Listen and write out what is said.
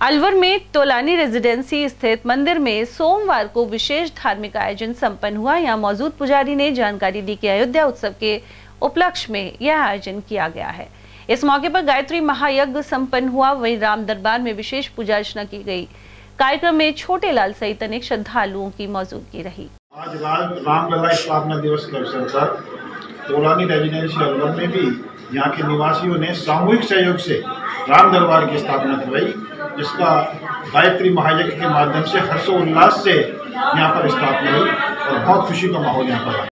अलवर में तोलानी रेजिडेंसी स्थित मंदिर में सोमवार को विशेष धार्मिक आयोजन संपन्न हुआ। यहाँ मौजूद पुजारी ने जानकारी दी कि अयोध्या उत्सव के उपलक्ष्य में यह आयोजन किया गया है। इस मौके पर गायत्री महायज्ञ संपन्न हुआ। वहीं राम दरबार में विशेष पूजा अर्चना की गई। कार्यक्रम में छोटे लाल सहित अनेक श्रद्धालुओं की मौजूदगी रही। आज रामलला स्थापना दिवस के अवसर पर तोलानी रेजिडेंसी अलवर में भी यहाँ के निवासियों ने सामूहिक सहयोग से राम दरबार की स्थापना करवाई। जिसका गायत्री महायज्ञ के माध्यम से हर्षोल्लास से यहाँ पर स्थापना हुई और बहुत खुशी का माहौल यहाँ पर